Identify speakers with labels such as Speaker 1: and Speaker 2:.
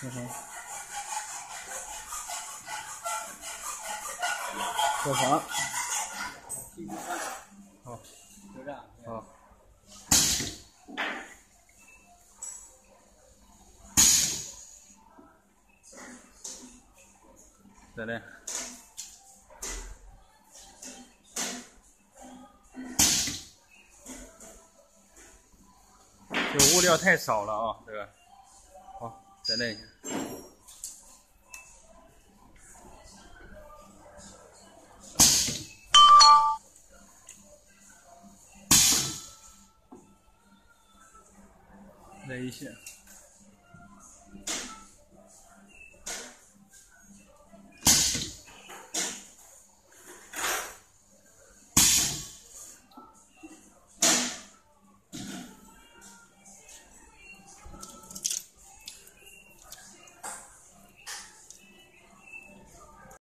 Speaker 1: 嗯哼。做啥？好，
Speaker 2: 就这样。
Speaker 1: 好。再来。这物料太少了啊，这个。再来一下。来一些。